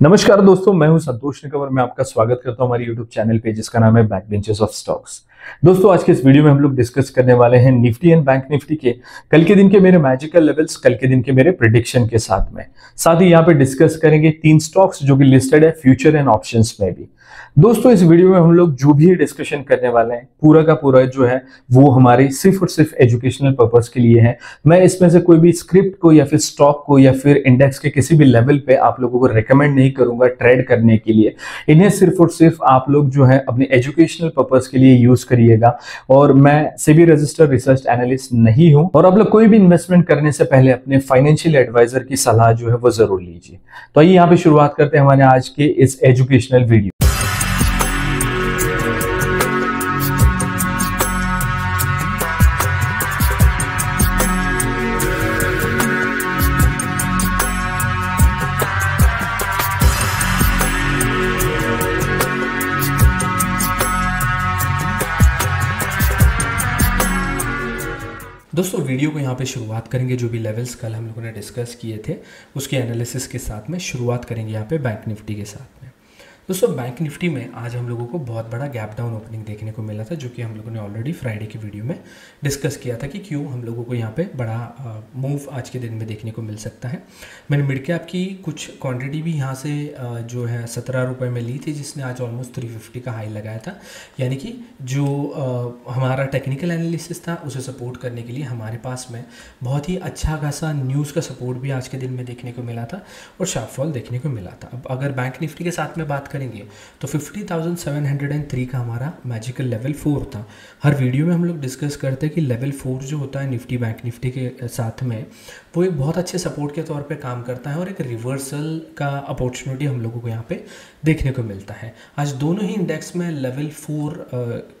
नमस्कार दोस्तों, मैं हूँ संतोष निकवर मैं आपका स्वागत करता हूँ हमारे यूट्यूब चैनल पे, जिसका नाम है बैक बेंचेस ऑफ़ स्टॉक्स दोस्तों, आज के इस वीडियो में हम लोग डिस्कस करने वाले हैं निफ्टी एंड बैंक निफ्टी के, कल के दिन के मेरे मैजिकल लेवल्स कल के दिन के मेरे प्रिडिक्शन के साथ में। साथ ही यहाँ पे डिस्कस करेंगे तीन स्टॉक्स जो कि लिस्टेड है फ्यूचर एंड ऑप्शन में भी। दोस्तों, इस वीडियो में हम लोग जो भी डिस्कशन करने वाले हैं, पूरा का पूरा जो है, वो हमारे सिर्फ़ और सिर्फ़ एजुकेशनल पर्पज के लिए है। मैं इसमें से कोई भी स्क्रिप्ट को या फिर स्टॉक को या फिर इंडेक्स के किसी भी लेवल पे आप लोगों को रिकमेंड नहीं करूँगा ट्रेड करने के लिए। इन्हें सिर्फ़ और सिर्फ़ आप लोग जो है, अपने एजुकेशनल पर्पज के लिए यूज़ करिएगा। और मैं सेबी रजिस्टर रिसर्च एनालिस्ट नहीं हूँ। और आप लोग कोई भी इन्वेस्टमेंट करने से पहले अपने फाइनेंशियल एडवाइजर की सलाह जो है, वो ज़रूर लीजिए। तो आइए यहाँ पे शुरुआत करते हैं हमारे आज के इस एजुकेशनल वीडियो वीडियो को यहाँ पे शुरुआत करेंगे, जो भी लेवल्स कल हम लोगों ने डिस्कस किए थे, उसके एनालिसिस के साथ में शुरुआत करेंगे यहाँ पे बैंक निफ्टी के साथ में। दोस्तों बैंक निफ्टी में आज हम लोगों को बहुत बड़ा गैप डाउन ओपनिंग देखने को मिला था, जो कि हम लोगों ने ऑलरेडी फ्राइडे की वीडियो में डिस्कस किया था कि क्यों हम लोगों को यहाँ पे बड़ा मूव आज के दिन में देखने को मिल सकता है। मैंने मिड कैप की कुछ क्वांटिटी भी यहाँ से जो है सत्रह रुपये में ली थी, जिसने आज ऑलमोस्ट थ्री फिफ्टी का हाई लगाया था। यानी कि जो हमारा टेक्निकल एनालिसिस था, उसे सपोर्ट करने के लिए हमारे पास में बहुत ही अच्छा खासा न्यूज़ का सपोर्ट भी आज के दिन में देखने को मिला था और शार्प फॉल देखने को मिला था। अब अगर बैंक निफ्टी के साथ में बात करें करेंगे। तो 50,703 का हमारा मैजिकल लेवल फोर था। हर वीडियो में हम लोग डिस्कस करते हैं कि लेवल फोर जो होता है निफ्टी बैंक निफ्टी के साथ में वो एक बहुत अच्छे सपोर्ट के तौर पे काम करता है और एक रिवर्सल का अपॉर्चुनिटी हम लोगों को यहाँ पे देखने को मिलता है। आज दोनों ही इंडेक्स में लेवल फोर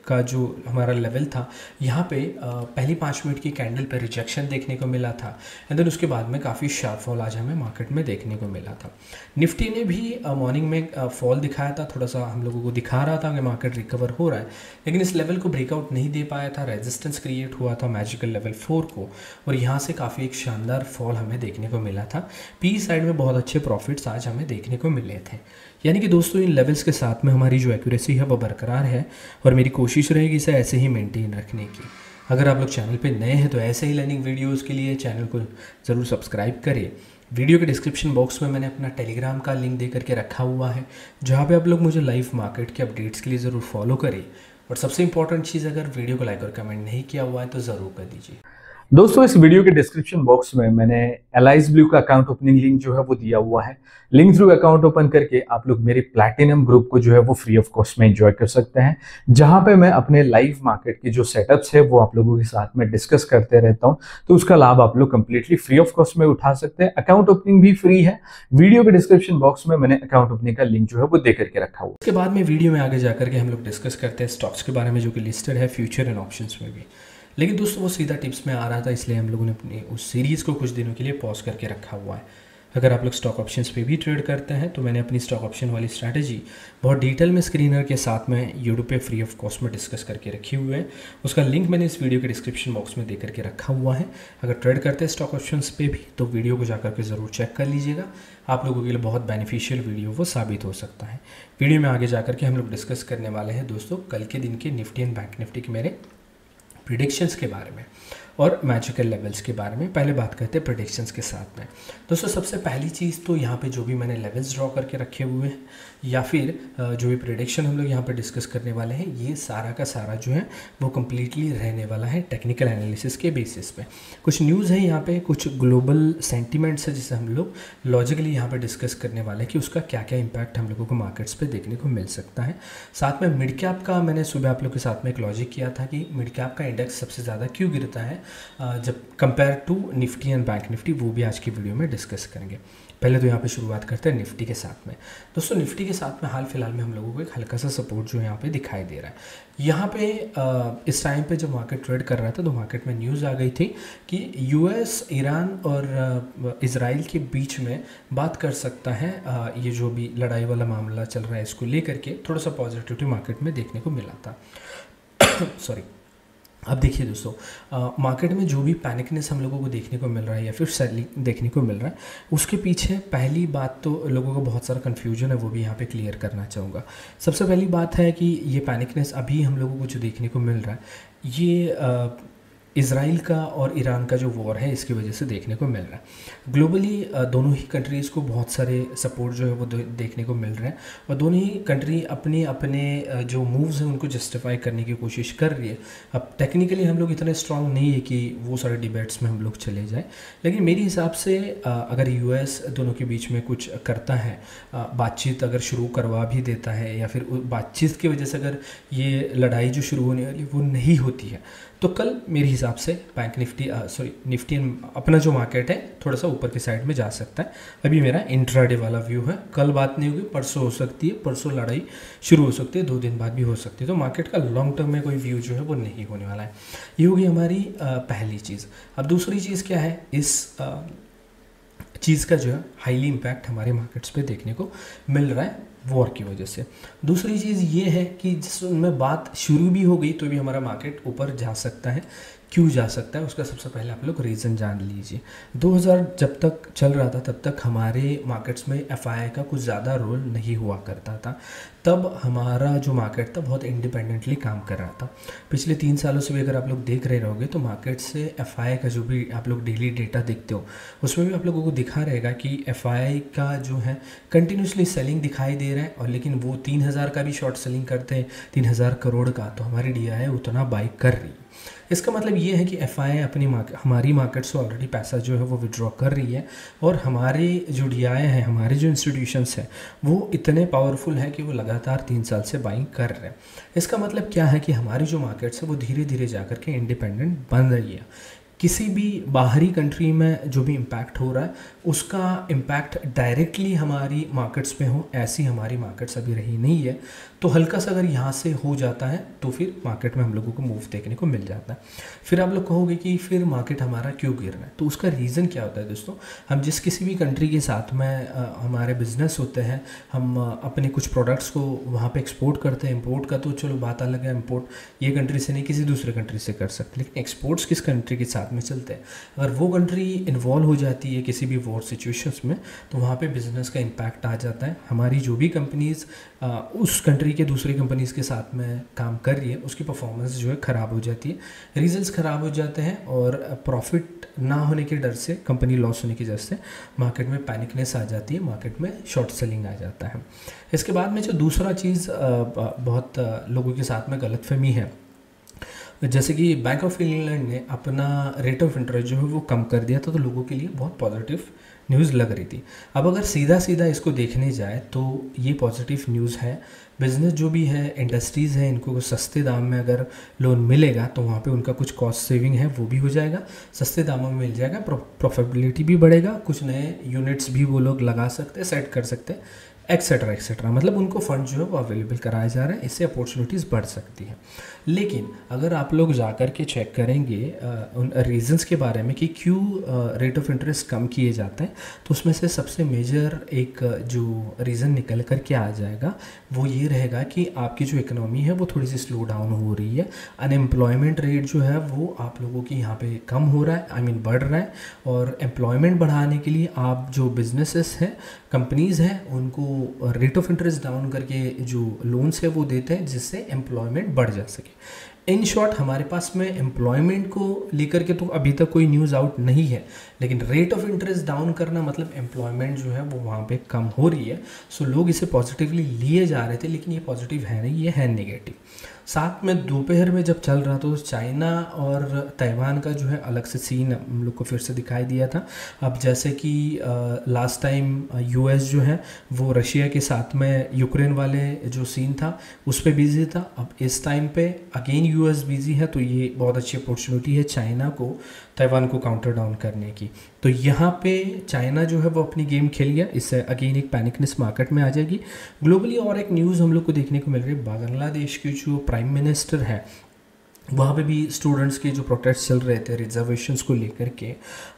का जो हमारा लेवल था यहाँ पे पहली पाँच मिनट की कैंडल पे रिजेक्शन देखने को मिला था। एंड देन उसके बाद में काफ़ी शार्प फॉल आज हमें मार्केट में देखने को मिला था। निफ्टी ने भी मॉर्निंग में फॉल दिखाया था, थोड़ा सा हम लोगों को दिखा रहा था कि मार्केट रिकवर हो रहा है, लेकिन इस लेवल को ब्रेकआउट नहीं दे पाया था रेजिस्टेंस क्रिएट हुआ था मैजिकल लेवल फोर को, और यहाँ से काफ़ी एक शानदार फॉल हमें देखने को मिला था। पी साइड में बहुत अच्छे प्रॉफिट्स आज हमें देखने को मिले थे। यानी कि दोस्तों, इन लेवल्स के साथ में हमारी जो एक्यूरेसी है वो बरकरार है, और मेरी कोशिश रहेगी इसे ऐसे ही मेंटेन रखने की। अगर आप लोग चैनल पे नए हैं तो ऐसे ही लर्निंग वीडियोस के लिए चैनल को ज़रूर सब्सक्राइब करिए वीडियो के डिस्क्रिप्शन बॉक्स में मैंने अपना टेलीग्राम का लिंक दे करके रखा हुआ है, जहाँ पे आप लोग मुझे लाइव मार्केट के अपडेट्स के लिए ज़रूर फॉलो करें। और सबसे इंपॉर्टेंट चीज़, अगर वीडियो को लाइक और कमेंट नहीं किया हुआ है तो ज़रूर कर दीजिए। दोस्तों, इस वीडियो के डिस्क्रिप्शन बॉक्स में मैंने एलाइज ब्लू का अकाउंट ओपनिंग लिंक जो है वो दिया हुआ है। लिंक थ्रू अकाउंट ओपन करके आप लोग मेरे प्लैटिनम ग्रुप को जो है वो फ्री ऑफ़ कॉस्ट में एंजॉय कर सकते हैं। जहाँ पे मैं अपने लाइव मार्केट के जो सेटअप्स है, वो आप लोगों के साथ में डिस्कस करते रहता हूँ। तो उसका लाभ आप लोग कंप्लीटली फ्री ऑफ़ कॉस्ट में उठा सकते हैं। अकाउंट ओपनिंग भी फ्री है। वीडियो के डिस्क्रिप्शन बॉक्स में मैंने अकाउंट ओपनिंग का लिंक जो है वो दे करके रखा हुआ उसके बाद में वीडियो में आगे जाकर के हम लोग डिस्कस करते हैं स्टॉक्स के बारे में, जो कि लिस्टेड है फ्यूचर एंड ऑप्शन में भी। लेकिन दोस्तों, वो सीधा टिप्स में आ रहा था, इसलिए हम लोगों ने अपनी उस सीरीज़ को कुछ दिनों के लिए पॉज करके रखा हुआ है। अगर आप लोग स्टॉक ऑप्शंस पे भी ट्रेड करते हैं तो मैंने अपनी स्टॉक ऑप्शन वाली स्ट्रैटेजी बहुत डिटेल में स्क्रीनर के साथ में यूट्यूब पे फ्री ऑफ़ कॉस्ट में डिस्कस करके रखी हुई है। उसका लिंक मैंने इस वीडियो के डिस्क्रिप्शन बॉक्स में दे करके रखा हुआ है। अगर ट्रेड करते हैं स्टॉक ऑप्शन पे भी तो वीडियो को जाकर के ज़रूर चेक कर लीजिएगा। आप लोगों के लिए बहुत बेनिफिशियल वीडियो वो साबित हो सकता है। वीडियो में आगे जाकर के हम लोग डिस्कस करने वाले हैं दोस्तों, कल के दिन के निफ्टी एंड बैंक निफ्टी के मेरे प्रिडिक्शंस के बारे में। और मैजिकल लेवल्स के बारे में पहले बात करते हैं प्रोडिक्शंस के साथ में। दोस्तों, सबसे पहली चीज़ तो यहाँ पे जो भी मैंने लेवल्स ड्रॉ करके रखे हुए हैं, या फिर जो भी प्रोडिक्शन हम लोग यहाँ पे डिस्कस करने वाले हैं, ये सारा का सारा जो है, वो कम्प्लीटली रहने वाला है टेक्निकल एनालिसिस के बेसिस पे। कुछ न्यूज़ है यहाँ पे, कुछ ग्लोबल सेंटिमेंट्स है जिसे हम लोग लॉजिकली यहाँ पर डिस्कस करने वाले हैं कि उसका क्या क्या इम्पैक्ट हम लोगों को मार्केट्स पर देखने को मिल सकता है। साथ में मिड कैप का मैंने सुबह आप लोग के साथ में एक लॉजिक किया था कि मिड कैप का इंडेक्स सबसे ज़्यादा क्यों गिरता है जब compare to Nifty and bank Nifty, वो भी आज की वीडियो में डिस्कस करेंगे। पहले तो यहाँ पे शुरुआत करते हैं निफ्टी के साथ में। दोस्तों, निफ्टी के साथ में हाल फ़िलहाल में हम लोगों को एक हल्का सा सपोर्ट जो यहाँ पे दिखाई दे रहा है। यहाँ पे इस टाइम पे जब मार्केट ट्रेड कर रहा था तो मार्केट में न्यूज़ आ गई थी कि यूएस ईरान और इसराइल के बीच में बात कर सकता है। ये जो भी लड़ाई वाला मामला चल रहा है, इसको लेकर के थोड़ा सा पॉजिटिविटी मार्केट में देखने को मिला था। सॉरी अब देखिए दोस्तों मार्केट में जो भी पैनिकनेस हम लोगों को देखने को मिल रहा है या फिर सेलिंग देखने को मिल रहा है, उसके पीछे पहली बात तो लोगों का बहुत सारा कन्फ्यूज़न है, वो भी यहाँ पे क्लियर करना चाहूँगा। सबसे पहली बात है कि ये पैनिकनेस अभी हम लोगों को जो देखने को मिल रहा है, ये इसराइल का और ईरान का जो वॉर है, इसकी वजह से देखने को मिल रहा है। ग्लोबली दोनों ही कंट्रीज़ को बहुत सारे सपोर्ट जो है वो देखने को मिल रहे हैं और दोनों ही कंट्री अपने अपने जो मूव्स हैं, उनको जस्टिफाई करने की कोशिश कर रही है। अब टेक्निकली हम लोग इतने स्ट्रांग नहीं है कि वो सारे डिबेट्स में हम लोग चले जाएँ। लेकिन मेरे हिसाब से अगर यूएस दोनों के बीच में कुछ करता है बातचीत अगर शुरू करवा भी देता है या फिर बातचीत की वजह से अगर ये लड़ाई जो शुरू होने वाली वो नहीं होती है तो कल मेरे हिसाब से बैंक निफ्टी सॉरी निफ्टी अपना जो मार्केट है, थोड़ा सा ऊपर की साइड में जा सकता है। अभी मेरा इंट्राडे वाला व्यू है। कल बात नहीं होगी, परसों हो सकती है, परसों लड़ाई शुरू हो सकती है, दो दिन बाद भी हो सकती है। तो मार्केट का लॉन्ग टर्म में कोई व्यू जो है वो नहीं होने वाला है। ये होगी हमारी पहली चीज़। अब दूसरी चीज़ क्या है? इस चीज़ का जो है हाईली इम्पैक्ट हमारे मार्केट्स पे देखने को मिल रहा है। वॉर की वजह से। दूसरी चीज़ ये है कि जिस उनमें बात शुरू भी हो गई तो भी हमारा मार्केट ऊपर जा सकता है। क्यों जा सकता है, उसका सबसे पहले आप लोग रीज़न जान लीजिए। 2000 जब तक चल रहा था, तब तक हमारे मार्केट्स में एफ़ का कुछ ज़्यादा रोल नहीं हुआ करता था। तब हमारा जो मार्केट था, बहुत इंडिपेंडेंटली काम कर रहा था। पिछले तीन सालों से भी अगर आप लोग देख रहे रहोगे तो मार्केट से एफ़ का जो भी आप लोग डेली डेटा देखते हो, उसमें भी आप लोगों को दिखा रहेगा कि एफ़ का जो है कंटिन्यूसली सेलिंग दिखाई दे रहा है और लेकिन वो तीन हज़ार का भी शॉर्ट सेलिंग करते हैं, तीन हज़ार करोड़ का तो हमारी डी आई उतना बाइक कर रही है। इसका मतलब ये है कि एफआई अपनी मार्केट हमारी मार्केट से ऑलरेडी पैसा जो है वो विड्रॉ कर रही है और हमारे जो डी हैं, हमारे जो इंस्टीट्यूशंस हैं, वो इतने पावरफुल हैं कि वो लगातार तीन साल से बाइंग कर रहे हैं। इसका मतलब क्या है कि हमारी जो मार्केट्स है, वो धीरे धीरे जा के इंडिपेंडेंट बन रही है। किसी भी बाहरी कंट्री में जो भी इम्पैक्ट हो रहा है, उसका इम्पैक्ट डायरेक्टली हमारी मार्केट्स पे हो, ऐसी हमारी मार्केट्स अभी रही नहीं है। तो हल्का सा अगर यहाँ से हो जाता है तो फिर मार्केट में हम लोगों को मूव देखने को मिल जाता है। फिर आप लोग कहोगे कि फिर मार्केट हमारा क्यों गिर रहा है? तो उसका रीज़न क्या होता है दोस्तों? हम जिस किसी भी कंट्री के साथ में आ, हमारे बिज़नेस होते हैं हम आ, अपने कुछ प्रोडक्ट्स को वहाँ पर एक्सपोर्ट करते हैं इम्पोर्ट का तो चलो बात अलग है इम्पोर्ट ये कंट्री से नहीं किसी दूसरे कंट्री से कर सकते लेकिन एक्सपोर्ट्स किस कंट्री के साथ में चलते हैं? अगर वो कंट्री इन्वॉल्व हो जाती है किसी भी वॉर सिचुएशंस में तो वहाँ पर बिज़नेस का इम्पैक्ट आ जाता है। हमारी जो भी कंपनीज़ उस कंट्री के दूसरी कंपनीज़ के साथ में काम कर रही है, उसकी परफॉर्मेंस जो है ख़राब हो जाती है। रिज़ल्ट ख़राब हो जाते हैं और प्रॉफिट ना होने के डर से कंपनी लॉस होने की वजह से मार्केट में पैनिकनेस आ जाती है मार्केट में शॉर्ट सेलिंग आ जाता है। इसके बाद में जो दूसरा चीज़ बहुत लोगों के साथ में गलत फहमी है जैसे कि बैंक ऑफ़ इंग्लैंड ने अपना रेट ऑफ़ इंटरेस्ट जो है वो कम कर दिया था तो लोगों के लिए बहुत पॉजिटिव न्यूज़ लग रही थी। अब अगर सीधा सीधा इसको देखने जाए तो ये पॉजिटिव न्यूज़ है। बिज़नेस जो भी है इंडस्ट्रीज़ हैं, इनको सस्ते दाम में अगर लोन मिलेगा तो वहाँ पे उनका कुछ कॉस्ट सेविंग है, वो भी हो जाएगा। सस्ते दामों में मिल जाएगा प्रॉफिटेबिलिटी भी बढ़ेगा, कुछ नए यूनिट्स भी वो लोग लगा सकते सेट कर सकते हैं। एक्सेट्रा एक्सेट्रा मतलब उनको फंड जो है वो अवेलेबल कराया जा रहा है इससे अपॉर्चुनिटीज़ बढ़ सकती हैं। लेकिन अगर आप लोग जा कर के चेक करेंगे उन रीजंस के बारे में कि क्यों रेट ऑफ़ इंटरेस्ट कम किए जाते हैं तो उसमें से सबसे मेजर एक जो रीज़न निकल कर के आ जाएगा वो ये रहेगा कि आपकी जो इकनॉमी है वो थोड़ी सी स्लो डाउन हो रही है। अनएम्प्लॉयमेंट रेट जो है वो आप लोगों की यहाँ पे कम हो रहा है आई I मीन mean, बढ़ रहा है। और एम्प्लॉयमेंट बढ़ाने के लिए आप जो बिजनेसेस हैं कंपनीज़ हैं, उनको रेट ऑफ़ इंटरेस्ट डाउन करके जो लोन्स है वो देते हैं, जिससे एम्प्लॉयमेंट बढ़ जा सके। इन शॉर्ट हमारे पास में एम्प्लॉयमेंट को लेकर के तो अभी तक कोई न्यूज़ आउट नहीं है, लेकिन रेट ऑफ़ इंटरेस्ट डाउन करना मतलब एम्प्लॉयमेंट जो है वो वहाँ पे कम हो रही है। सो लोग इसे पॉजिटिवली लिए जा रहे थे, लेकिन ये पॉजिटिव है नहीं, ये है नेगेटिव साथ में दोपहर में जब चल रहा तो चाइना और ताइवान का जो है अलग से सीन हम लोग को फिर से दिखाई दिया था। अब जैसे कि लास्ट टाइम यूएस जो है, वो रशिया के साथ में यूक्रेन वाले जो सीन था, उस पर बिज़ी था। अब इस टाइम पे अगेन यूएस बिज़ी है तो ये बहुत अच्छी अपॉर्चुनिटी है चाइना को, ताइवान को काउंटर डाउन करने की। तो यहाँ पे चाइना जो है, वो अपनी गेम खेल गया। इससे अगेन एक पैनिकनेस मार्केट में आ जाएगी। ग्लोबली और एक न्यूज़ हम लोग को देखने को मिल रही है, बांग्लादेश की जो प्राइम मिनिस्टर है, वहाँ पे भी स्टूडेंट्स के जो प्रोटेस्ट चल रहे थे रिजर्वेशंस को लेकर के,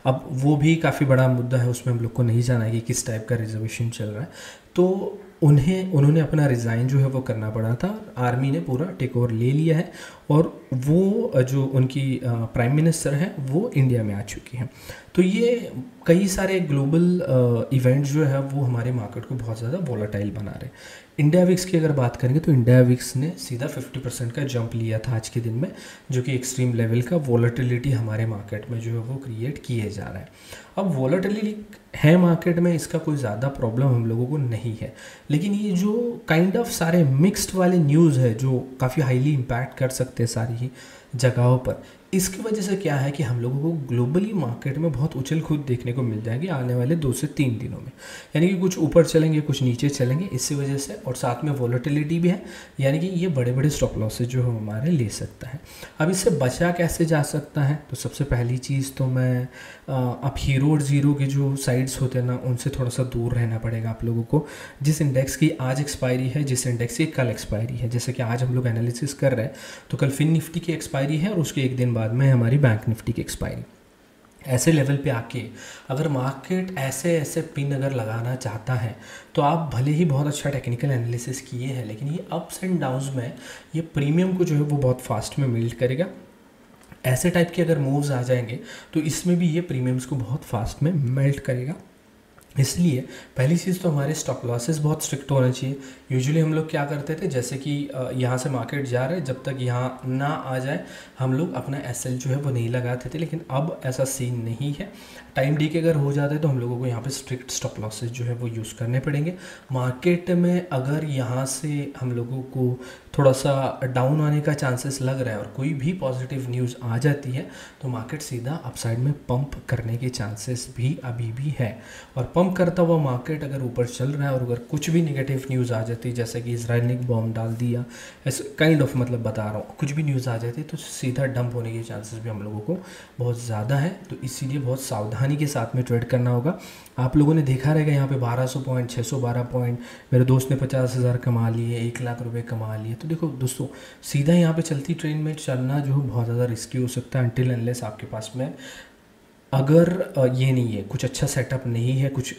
अब वो भी काफ़ी बड़ा मुद्दा है, उसमें हम लोग को नहीं जाना है कि किस टाइप का रिजर्वेशन चल रहा है। तो उन्हें, उन्होंने अपना रिज़ाइन जो है वो करना पड़ा था। आर्मी ने पूरा टेक ओवर ले लिया है और वो, जो उनकी प्राइम मिनिस्टर हैं, वो इंडिया में आ चुकी हैं। तो ये कई सारे ग्लोबल इवेंट जो है वो हमारे मार्केट को बहुत ज़्यादा वॉलेटाइल बना रहे हैं। इंडिया विक्स की अगर बात करेंगे तो इंडिया विक्स ने सीधा 50 परसेंट का जंप लिया था आज के दिन में, जो कि एक्सट्रीम लेवल का वॉलेटिलिटी हमारे मार्केट में जो है वो क्रिएट किए जा रहा है। अब वॉलेटिलिटी है मार्केट में इसका कोई ज़्यादा प्रॉब्लम हम लोगों को नहीं है। लेकिन ये जो काइंड kind ऑफ़ of सारे मिक्स्ड वाले न्यूज़ है, जो काफ़ी हाईली इम्पैक्ट कर सकते हैं सारी जगहों पर इसकी वजह से क्या है कि हम लोगों को ग्लोबली मार्केट में बहुत उछल खुद देखने को मिल जाएगी आने वाले दो से तीन दिनों में। यानी कि कुछ ऊपर चलेंगे, कुछ नीचे चलेंगे, इसी वजह से और साथ में वॉलेटिलिटी भी है। यानी कि ये बड़े बड़े स्टॉप लॉसेज जो हम हमारे ले सकता है। अब इससे बचा कैसे जा सकता है? तो सबसे पहली चीज़ तो मैं अब हीरो और ज़ीरो के जो साइड्स होते हैं ना, उनसे थोड़ा सा दूर रहना पड़ेगा आप लोगों को। जिस इंडेक्स की आज एक्सपायरी है, जिस इंडेक्स की कल एक्सपायरी है, जैसे कि आज हम लोग एनालिसिस कर रहे हैं तो कल फिन निफ्टी की एक्सपायरी है और उसके एक दिन बाद बाद में हमारी बैंक निफ्टी की एक्सपायरी ऐसे लेवल पे आके अगर मार्केट ऐसे ऐसे पिन अगर लगाना चाहता है तो आप भले ही बहुत अच्छा टेक्निकल एनालिसिस किए हैं, लेकिन ये अप्स एंड डाउन्स में ये प्रीमियम को जो है वो बहुत फास्ट में मिल्ट करेगा. ऐसे टाइप के अगर मूव्स आ जाएँगे तो इसमें भी ये प्रीमियम्स को बहुत फास्ट में मेल्ट करेगा. इसलिए पहली चीज़ तो हमारे स्टॉप लॉसेस बहुत स्ट्रिक्ट होना चाहिए। यूजुअली हम लोग क्या करते थे, जैसे कि यहाँ से मार्केट जा रहे, जब तक यहाँ ना आ जाए, हम लोग अपना एसएल जो है वो नहीं लगाते थे, लेकिन अब ऐसा सीन नहीं है। टाइम डी के अगर हो जाता है तो हम लोगों को यहाँ पे स्ट्रिक्ट स्टॉप लॉसेज जो है वो यूज़ करने पड़ेंगे। मार्केट में अगर यहाँ से हम लोगों को थोड़ा सा डाउन आने का चांसेस लग रहा है और कोई भी पॉजिटिव न्यूज़ आ जाती है तो मार्केट सीधा अपसाइड में पंप करने के चांसेस भी अभी भी है। और पंप करता हुआ मार्केट अगर ऊपर चल रहा है और अगर कुछ भी नेगेटिव न्यूज़ आ जाती है जैसे कि इसराइल ने बॉम्ब डाल दिया ऐसे काइंड ऑफ़ मतलब बता रहा हूँ, कुछ भी न्यूज़ आ जाती है तो सीधा डंप होने के चांसेस भी हम लोगों को बहुत ज़्यादा है। तो इसीलिए बहुत सावधानी के साथ में ट्रेड करना होगा। आप लोगों ने देखा रहेगा यहाँ पे 1200 पॉइंट 612 पॉइंट मेरे दोस्त ने पचास हज़ार कमा लिए, एक लाख रुपए कमा लिए। तो देखो दोस्तों, सीधा यहाँ पे चलती ट्रेन में चलना जो बहुत ज़्यादा रिस्की हो सकता है अनटिल अनलेस आपके पास में अगर ये नहीं है कुछ अच्छा सेटअप नहीं है कुछ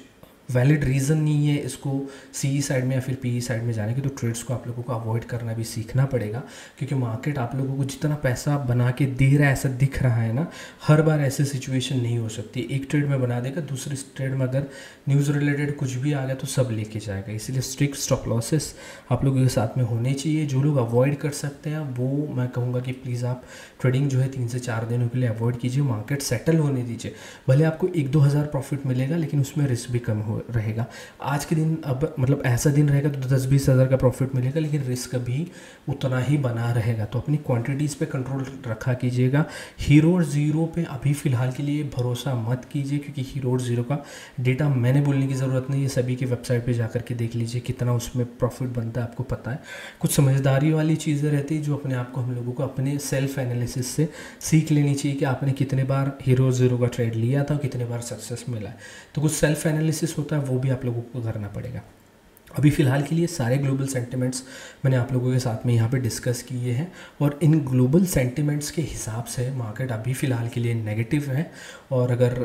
वैलिड रीज़न नहीं है इसको सी साइड में या फिर पी साइड में जाने की तो ट्रेड्स को आप लोगों को अवॉइड करना भी सीखना पड़ेगा। क्योंकि मार्केट आप लोगों को जितना पैसा बना के दे रहा है, ऐसा दिख रहा है ना, हर बार ऐसी सिचुएशन नहीं हो सकती। एक ट्रेड में बना देगा, दूसरे ट्रेड में अगर न्यूज़ रिलेटेड कुछ भी आ गया तो सब लेके जाएगा। इसीलिए स्ट्रिक्ट स्टॉप लॉसेस आप लोगों के साथ में होने चाहिए। जो लोग अवॉइड कर सकते हैं, वो मैं कहूँगा कि प्लीज़ आप ट्रेडिंग जो है तीन से चार दिनों के लिए अवॉइड कीजिए। मार्केट सेटल होने दीजिए। भले आपको एक दो हज़ार प्रॉफिट मिलेगा, लेकिन उसमें रिस्क भी कम हो रहेगा। आज के दिन अब मतलब ऐसा दिन रहेगा तो दस बीस हज़ार का प्रॉफिट मिलेगा, लेकिन रिस्क भी उतना ही बना रहेगा। तो अपनी क्वांटिटीज़ पे कंट्रोल रखा कीजिएगा। हीरो ज़ीरो पे अभी फ़िलहाल के लिए भरोसा मत कीजिए, क्योंकि हीरो ज़ीरो का डेटा मैंने बोलने की ज़रूरत नहीं है। सभी की वेबसाइट पर जा के देख लीजिए कितना उसमें प्रॉफिट बनता है, आपको पता है। कुछ समझदारी वाली चीज़ें रहती है जो अपने आप को हम लोगों को अपने सेल्फ एनालिसिस से सीख लेनी चाहिए कि आपने कितने बार हीरो ज़ीरो का ट्रेड लिया था कितने बार सक्सेस मिला है। तो कुछ सेल्फ एनालिसिस होता है, वो भी आप लोगों को करना पड़ेगा। अभी फ़िलहाल के लिए सारे ग्लोबल सेंटिमेंट्स मैंने आप लोगों के साथ में यहाँ पे डिस्कस किए हैं और इन ग्लोबल सेंटिमेंट्स के हिसाब से मार्केट अभी फ़िलहाल के लिए नेगेटिव है और अगर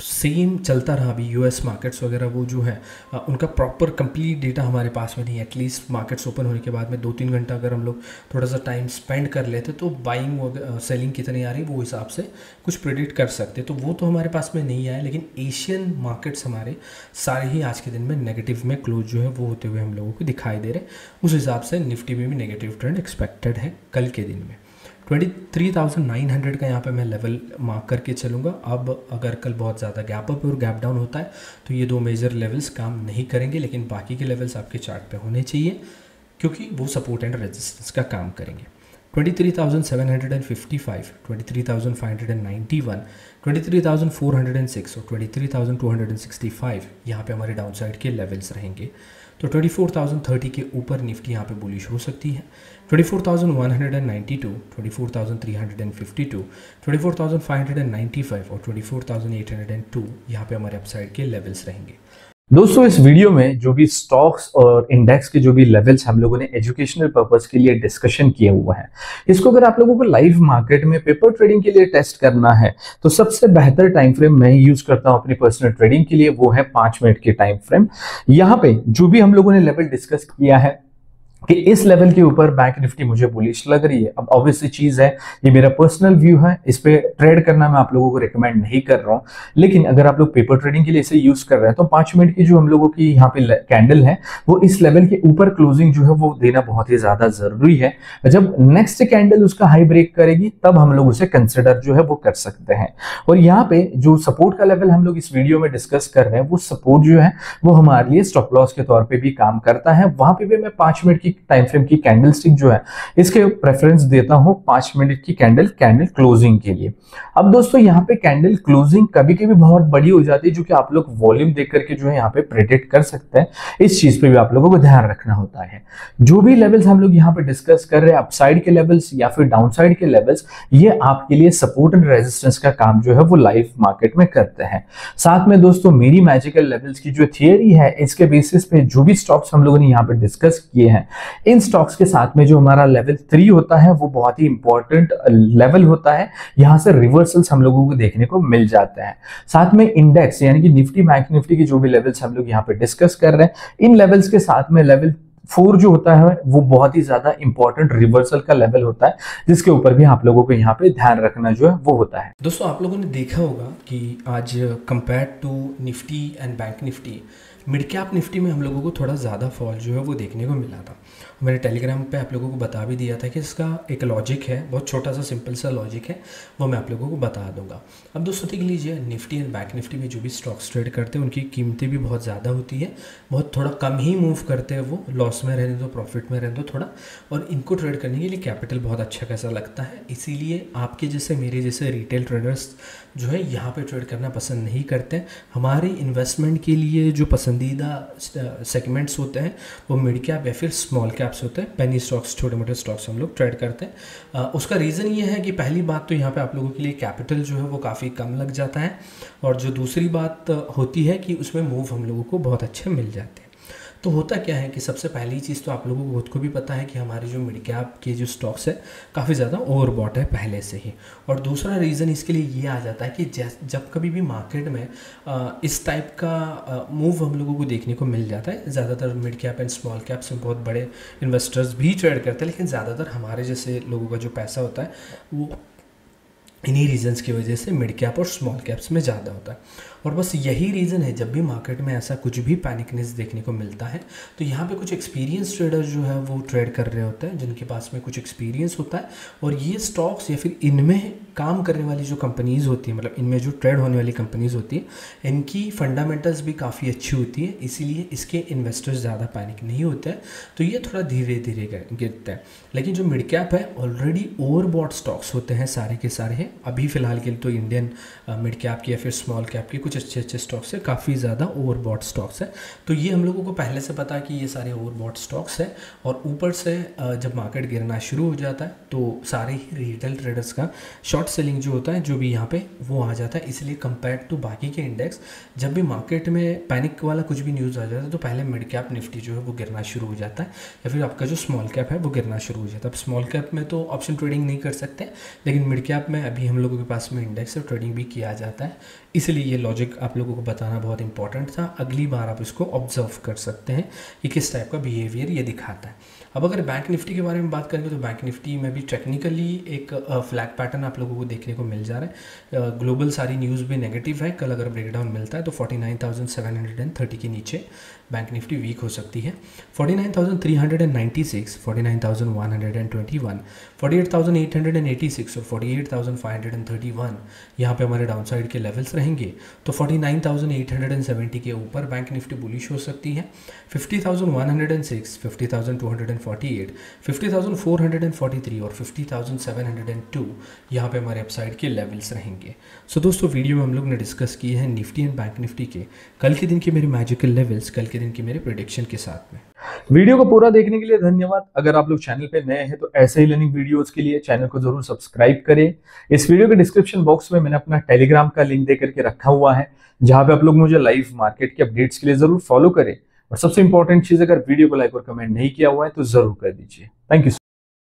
सेम चलता रहा अभी यूएस मार्केट्स वगैरह, वो जो है उनका प्रॉपर कंप्लीट डेटा हमारे पास में नहीं है। एटलीस्ट मार्केट्स ओपन होने के बाद में दो तीन घंटा अगर हम लोग थोड़ा सा टाइम स्पेंड कर लेते तो बाइंग सेलिंग कितनी आ रही वो हिसाब से कुछ प्रिडिक्ट कर सकते। तो वो तो हमारे पास में नहीं आया, लेकिन एशियन मार्केट्स हमारे सारे ही आज के दिन में नेगेटिव में क्लोज जो है, वो होते हुए हम लोगों को दिखाई दे रहे उस हिसाब से निफ्टी में भी नेगेटिव ट्रेंड एक्सपेक्टेड है कल के दिन में। Twenty three thousand nine hundred का यहाँ पे मैं लेवल मार्क करके चलूँगा। अब अगर कल बहुत ज़्यादा गैप अप और गैप डाउन होता है तो ये दो मेजर लेवल्स काम नहीं करेंगे लेकिन बाकी के लेवल्स आपके चार्ट पे होने चाहिए क्योंकि वो सपोर्ट एंड रेजिस्टेंस का काम करेंगे। 23,755, 23,591, 23,406 और 23,265 यहाँ पे हमारे डाउन साइड के लेवल्स रहेंगे। तो 24,030 के ऊपर निफ्टी यहाँ पे बुलिश हो सकती है। 24,192, 24,352, 24,595 और 24,802 यहाँ पे हमारे अपसाइड के लेवल्स रहेंगे। दोस्तों, इस वीडियो में जो भी स्टॉक्स और इंडेक्स के जो भी लेवल्स हम लोगों ने एजुकेशनल पर्पज के लिए डिस्कशन किए हुए हैं, इसको अगर आप लोगों को लाइव मार्केट में पेपर ट्रेडिंग के लिए टेस्ट करना है तो सबसे बेहतर टाइम फ्रेम मैं यूज़ करता हूँ अपनी पर्सनल ट्रेडिंग के लिए, वो है पाँच मिनट के टाइम फ्रेम यहाँ पे जो भी हम लोगों ने लेवल डिस्कस किया है कि इस लेवल के ऊपर बैंक निफ्टी मुझे बुलिश लग रही है। अब ऑब्वियसली चीज़ है, ये मेरा पर्सनल व्यू है, इस पे ट्रेड करना मैं आप लोगों को रिकमेंड नहीं कर रहा हूँ। लेकिन अगर आप लोग पेपर ट्रेडिंग के लिए इसे यूज़ कर रहे हैं तो पाँच मिनट की जो हम लोगों की यहाँ पे कैंडल है, वो इस लेवल के ऊपर क्लोजिंग जो है वो देना बहुत ही ज़्यादा ज़रूरी है। जब नेक्स्ट कैंडल उसका हाई ब्रेक करेगी, तब हम लोग उसे कंसिडर जो है वो कर सकते हैं। और यहाँ पे जो सपोर्ट का लेवल हम लोग इस वीडियो में डिस्कस कर रहे हैं, वो सपोर्ट जो है, वो हमारे लिए स्टॉप लॉस के तौर पर भी काम करता है। वहाँ पे भी मैं पाँच मिनट की टाइम फ्रेम की कैंडल स्टिक जो है, इसके प्रेफरेंस देता हूँ पाँच मिनट की कैंडल कैंडल क्लोजिंग के लिए। अब दोस्तों, यहाँ पे कैंडल क्लोजिंग कभी कभी बहुत बड़ी हो जाती है, जो कि आप लोग वॉल्यूम देख करके जो है यहाँ पे प्रेडिक्ट कर सकते हैं। इस चीज़ पे भी आप लोगों को ध्यान रखना होता है। जो भी लेवल्स हम लोग यहाँ पे डिस्कस कर रहे हैं अपसाइड के लेवल्स या फिर डाउनसाइड के लेवल्स ये आपके लिए सपोर्ट एंड रेजिस्टेंस का काम जो है वो लाइव मार्केट में करते हैं। साथ में दोस्तों, मेरी मैजिकल लेवल्स की जो थियरी है, इसके बेसिस पे जो भी स्टॉक्स हम लोगों ने यहाँ पे डिस्कस किए हैं इन स्टॉक्स के साथ में जो हमारा लेवल थ्री होता है, वो बहुत ही इंपॉर्टेंट लेवल होता है। यहाँ से रिवर्सल्स हम लोगों को देखने को मिल जाते हैं। साथ में इंडेक्स यानी कि निफ्टी बैंक निफ्टी की जो भी लेवल्स हम लोग यहाँ पे डिस्कस कर रहे हैं, इन लेवल्स के साथ में लेवल फोर जो होता है, वो बहुत ही ज़्यादा इंपॉर्टेंट रिवर्सल का लेवल होता है, जिसके ऊपर भी आप लोगों को यहाँ पे ध्यान रखना जो है, वो होता है। दोस्तों, आप लोगों ने देखा होगा कि आज compare to Nifty and bank Nifty mid cap Nifty में हम लोगों को थोड़ा ज़्यादा फॉल जो है वो देखने को मिला था। मैंने टेलीग्राम पे आप लोगों को बता भी दिया था कि इसका एक लॉजिक है, बहुत छोटा सा सिंपल सा लॉजिक है, वो मैं आप लोगों को बता दूँगा। अब दोस्तों देख लीजिए, निफ्टी एंड बैंक निफ्टी में जो भी स्टॉक्स ट्रेड करते हैं, उनकी कीमतें भी बहुत ज़्यादा होती है। बहुत थोड़ा कम ही मूव करते हैं वो। लॉस में रहने दो प्रॉफिट में रहने दो थोड़ा। और इनको ट्रेड करने के लिए कैपिटल बहुत अच्छा कैसा लगता है। इसीलिए आपके जैसे, मेरे जैसे रिटेल ट्रेडर्स जो है, यहाँ पर ट्रेड करना पसंद नहीं करते हमारे इन्वेस्टमेंट के लिए जो पसंदीदा सेगमेंट्स होते हैं, वो मिड कैप या फिर स्मॉल कैप्स होते हैं। पेनी स्टॉक्स छोटे मोटे स्टॉक्स हम लोग ट्रेड करते हैं। उसका रीज़न ये है कि पहली बात तो यहाँ पर आप लोगों के लिए कैपिटल जो है, वो काफ़ी कम लग जाता है। और जो दूसरी बात होती है कि उसमें मूव हम लोगों को बहुत अच्छे मिल जाते हैं। तो होता क्या है कि सबसे पहली चीज़ तो आप लोगों को खुद को भी पता है कि हमारे जो मिड कैप के जो स्टॉक्स है, काफ़ी ज़्यादा ओवरबॉट है पहले से ही। और दूसरा रीज़न इसके लिए ये आ जाता है कि जब कभी भी मार्केट में इस टाइप का मूव हम लोगों को देखने को मिल जाता है। ज़्यादातर mid cap and small caps में बहुत बड़े इन्वेस्टर्स भी ट्रेड करते हैं, लेकिन ज़्यादातर हमारे जैसे लोगों का जो पैसा होता है, वो इन्हीं रीजंस की वजह से मिड कैप और स्मॉल कैप्स में ज़्यादा होता है। और बस यही रीज़न है, जब भी मार्केट में ऐसा कुछ भी पैनिकनेस देखने को मिलता है तो यहाँ पे कुछ एक्सपीरियंस ट्रेडर जो है, वो ट्रेड कर रहे होते हैं, जिनके पास में कुछ एक्सपीरियंस होता है, और ये स्टॉक्स या फिर इनमें काम करने वाली जो कंपनीज़ होती है मतलब इनमें जो ट्रेड होने वाली कंपनीज़ होती है, इनकी फंडामेंटल्स भी काफ़ी अच्छी होती है, इसीलिए इसके इन्वेस्टर्स ज़्यादा पैनिक नहीं होते हैं तो ये थोड़ा धीरे धीरे गिरता है। लेकिन जो मिड कैप है ऑलरेडी ओवरबॉट स्टॉक्स होते हैं सारे के सारे हैं, अभी फ़िलहाल के लिए तो इंडियन मिड कैप की या फिर स्मॉल कैप की कुछ अच्छे अच्छे स्टॉक्स है, काफ़ी ज़्यादा ओवरबॉट स्टॉक्स है। तो ये हम लोगों को पहले से पता है कि ये सारे ओवरबॉट स्टॉक्स है और ऊपर से जब मार्केट गिरना शुरू हो जाता है तो सारे ही रिटेल ट्रेडर्स का शॉर्ट सेलिंग जो होता है, जो भी यहाँ पे वो आ जाता है। इसलिए कंपेयर टू बाकी के इंडेक्स जब भी मार्केट में पैनिक वाला कुछ भी न्यूज़ आ जाता है तो पहले मिड कैप निफ्टी जो है वो गिरना शुरू हो जाता है, या फिर आपका जो स्मॉल कैप है वो गिरना शुरू हो जाता है। अब स्मॉल कैप में तो ऑप्शन ट्रेडिंग नहीं कर सकते, लेकिन मिड कैप में अभी हम लोगों के पास में इंडेक्स और ट्रेडिंग भी किया जाता है। इसलिए ये लॉजिक आप लोगों को बताना बहुत इंपॉर्टेंट था। अगली बार आप इसको ऑब्ज़र्व कर सकते हैं कि किस टाइप का बिहेवियर ये दिखाता है। अब अगर बैंक निफ्टी के बारे में बात करेंगे तो बैंक निफ्टी में भी टेक्निकली एक फ्लैग पैटर्न आप लोगों को देखने को मिल जा रहा है। ग्लोबल सारी न्यूज़ भी नेगेटिव है। कल अगर ब्रेकडाउन मिलता है तो 49,730 के नीचे। बैंक निफ्टी वीक हो सकती है। 49,396, 49,121, 48,886 और 48,531 यहाँ पे हमारे डाउन साइड के लेवल्स रहेंगे। तो 49,870 के ऊपर बैंक निफ्टी बुलिश हो सकती है। 50,106, 50,248, 50,443 और 50,702 यहाँ पे हमारे अपसाइड के लेवल्स रहेंगे। सो so, दोस्तों वीडियो में हम लोग ने डिस्कस किए हैं निफ्टी एंड बैंक निफ्टी के। कल के दिन के मेरे मैजिकल लेवल्स कल के की मेरे प्रोडिक्शन के साथ में। वीडियो को पूरा देखने के लिए धन्यवाद। अगर आप लोग चैनल पे नए हैं तो ऐसे ही लर्निंग वीडियोस के लिए चैनल को ज़रूर सब्सक्राइब करें। इस वीडियो के डिस्क्रिप्शन बॉक्स में मैंने अपना टेलीग्राम का लिंक दे करके रखा हुआ है, जहाँ पे आप लोग मुझे लाइव मार्केट के अपडेट्स के लिए ज़रूर फॉलो करें। और सबसे इंपॉर्टेंट चीज़, अगर वीडियो को लाइक और कमेंट नहीं किया हुआ है तो ज़रूर कर दीजिए। Thank you